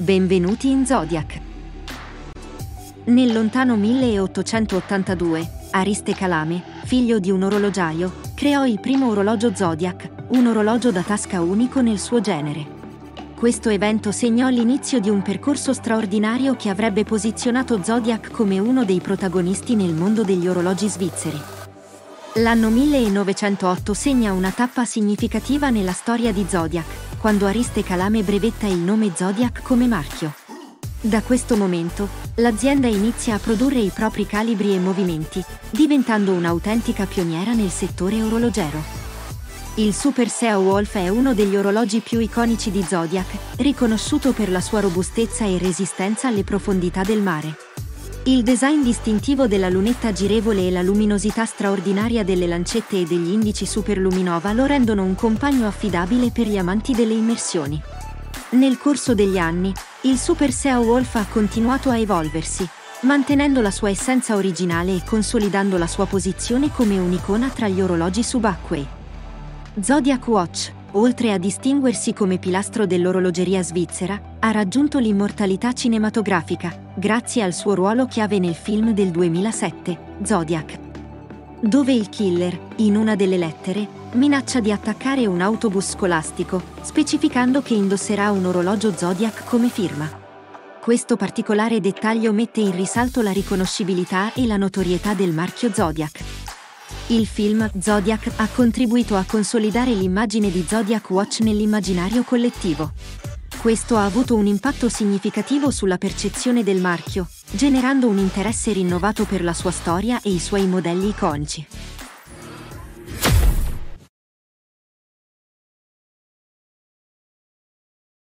Benvenuti in Zodiac. Nel lontano 1882, Ariste Calame, figlio di un orologiaio, creò il primo orologio Zodiac, un orologio da tasca unico nel suo genere. Questo evento segnò l'inizio di un percorso straordinario che avrebbe posizionato Zodiac come uno dei protagonisti nel mondo degli orologi svizzeri. L'anno 1908 segna una tappa significativa nella storia di Zodiac, quando Ariste Calame brevetta il nome Zodiac come marchio. Da questo momento, l'azienda inizia a produrre i propri calibri e movimenti, diventando un'autentica pioniera nel settore orologero. Il Super Sea Wolf è uno degli orologi più iconici di Zodiac, riconosciuto per la sua robustezza e resistenza alle profondità del mare. Il design distintivo della lunetta girevole e la luminosità straordinaria delle lancette e degli indici superluminova lo rendono un compagno affidabile per gli amanti delle immersioni. Nel corso degli anni, il Super Sea Wolf ha continuato a evolversi, mantenendo la sua essenza originale e consolidando la sua posizione come un'icona tra gli orologi subacquei. Zodiac Watch, oltre a distinguersi come pilastro dell'orologeria svizzera, ha raggiunto l'immortalità cinematografica, grazie al suo ruolo chiave nel film del 2007, Zodiac. Dove il killer, in una delle lettere, minaccia di attaccare un autobus scolastico, specificando che indosserà un orologio Zodiac come firma. Questo particolare dettaglio mette in risalto la riconoscibilità e la notorietà del marchio Zodiac. Il film Zodiac ha contribuito a consolidare l'immagine di Zodiac Watch nell'immaginario collettivo. Questo ha avuto un impatto significativo sulla percezione del marchio, generando un interesse rinnovato per la sua storia e i suoi modelli iconici.